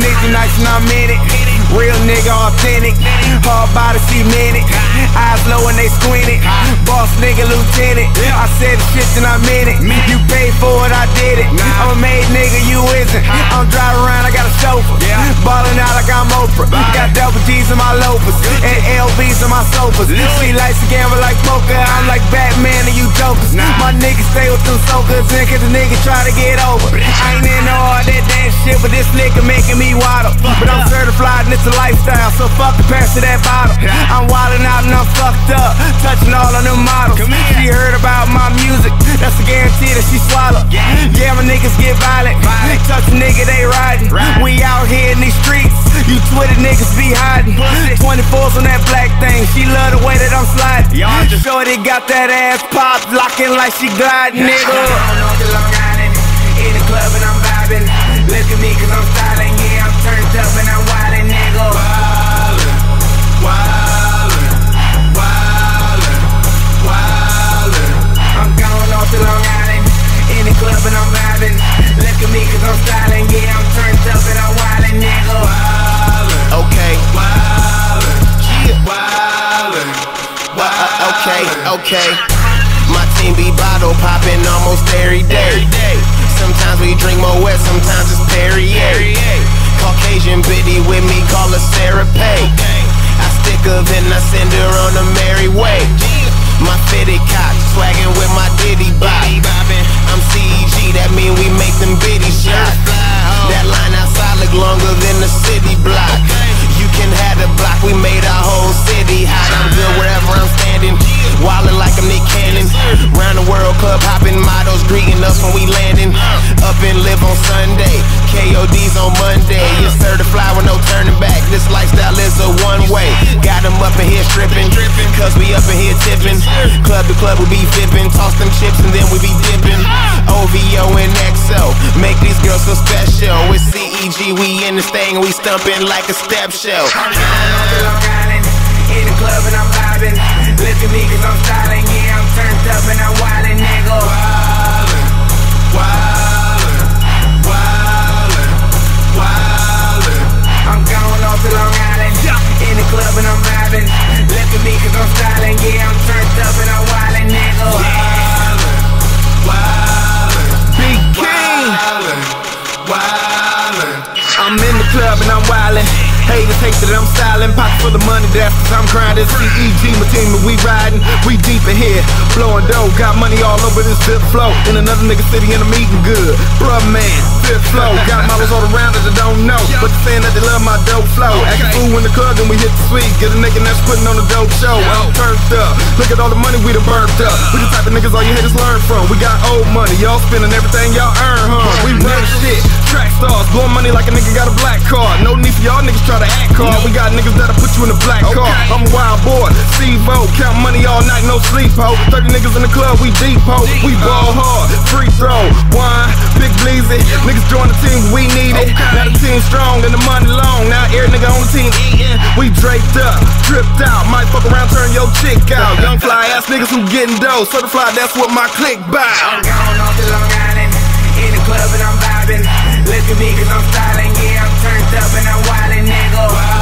nice and I'm in it. Real nigga, authentic. Hard body cemented. Eyes low and they squinted. Boss nigga, lieutenant. I said the shit and I meant it. You paid for it, I did it. I'm a made nigga, you isn't. I'm driving around, I got a chauffeur. Ballin' out like I'm Oprah. Got double G's in my loafers. And LBs in my sofas. See lights a gamble like poker. I'm like Batman and you jokers. My niggas stay with them soakers. And cause the nigga try to get over. I ain't in damn shit, but this nigga making me waddle. But I'm certified and it's a lifestyle, so fuck the pass to that bottle. I'm wildin' out and I'm fucked up, touching all of them models. She heard about my music, that's a guarantee that she swallow. Yeah, my niggas get violent, touch a nigga, they riding. We out here in these streets, you Twitter niggas be hiding. 24s on that black thing, she love the way that I'm sliding. Shorty got that ass pop, locking like she gliding, nigga. Okay. My team be bottle popping almost every day. Sometimes we drink more wet, sometimes it's Perrier. Caucasian biddy with me, call her Sarah Pay. I stick her, then I send her on a merry way. My fitted cock, swaggin' with my ditty club hopping models greeting us when we landing. Up and live on Sunday. KOD's on Monday. You're certified with no turning back. This lifestyle is a one way. Got them up in here stripping. Cause we up in here tipping. Club to club we be fipping. Toss them chips and then we be dipping. OVO and XO. Make these girls so special. It's CEG, we in this thing we stumping like a step show. I'm going off to Long Island. In the club and I'm vibing. Look at me cause I'm styling. Club and I'm wildin'. Haters hate that I'm styling. Pocket full of money, that's cause I'm. This CEG, my team, and we riding. We deep in here, blowing dough. Got money all over this zip flow. In another nigga city and I'm eating good. Bruh, man, zip flow. Got models all around that I don't know. But they saying that they love my dope flow. Acting fool in the club, then we hit the suite. Get a nigga that's putting on a dope show. I'm turned up. Look at all the money we done burnt up. We the type of niggas all you haters learn from. We got old money, y'all spending everything y'all earn, huh? We run shit. Money like a nigga got a black card. No need for y'all niggas try to act hard. We got niggas that'll put you in a black car. I'm a wild boy, Steve-O, count money all night, no sleep, ho. 30 niggas in the club, we deep, ho. We ball hard, free throw, wine, big bleezy. Niggas join the team, we need it. Now the team strong and the money long. Now every nigga on the team eating. We draped up, dripped out, might fuck around, turn your chick out. Young fly ass niggas who getting dough. Certified, that's what my click buy. I'm going off to Long Island. In the club and I'm vibing look at me cause I'm styling, yeah, I'm turned up and I'm wildin', nigga.